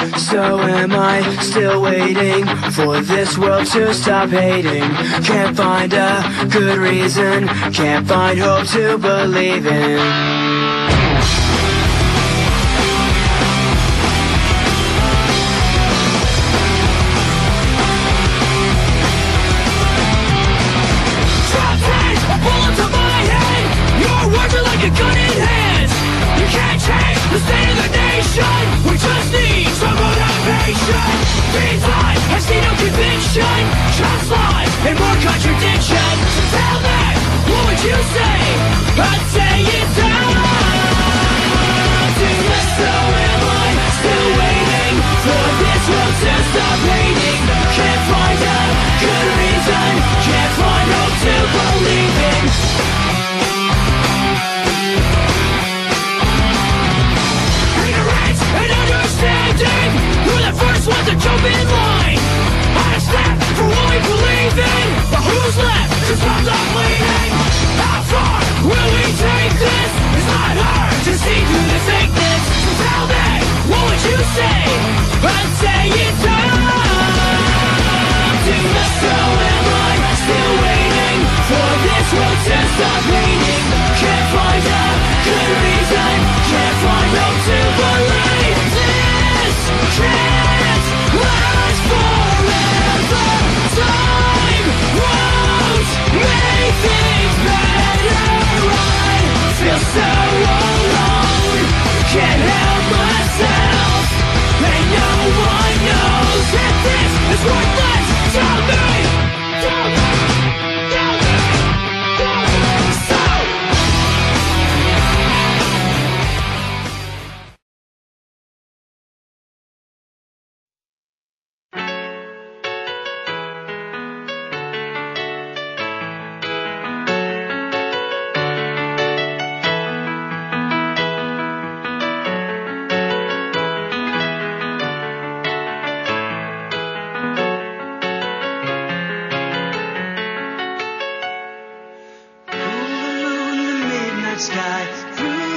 So am I still waiting for this world to stop hating? Can't find a good reason, can't find hope to believe in. Gun in hands You can't change the state of the nation We just nation These eyes have seen no conviction Trust lies and more contradiction So tell me, what would you say? sky.